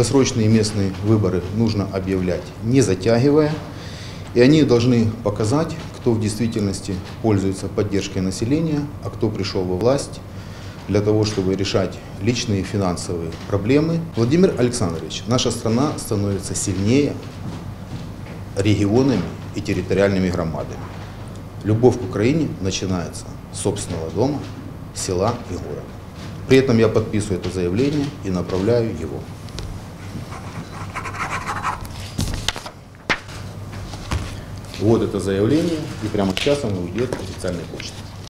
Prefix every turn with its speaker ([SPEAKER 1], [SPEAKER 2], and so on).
[SPEAKER 1] досрочные местные выборы нужно объявлять не затягивая, и они должны показать, кто в действительности пользуется поддержкой населения, а кто пришел во власть для того, чтобы решать личные финансовые проблемы. Владимир Александрович, наша страна становится сильнее регионами и территориальными громадами. Любовь к Украине начинается с собственного дома, села и города. При этом я подписываю это заявление и направляю его. Вот это заявление, и прямо сейчас оно уйдет официальной почтой.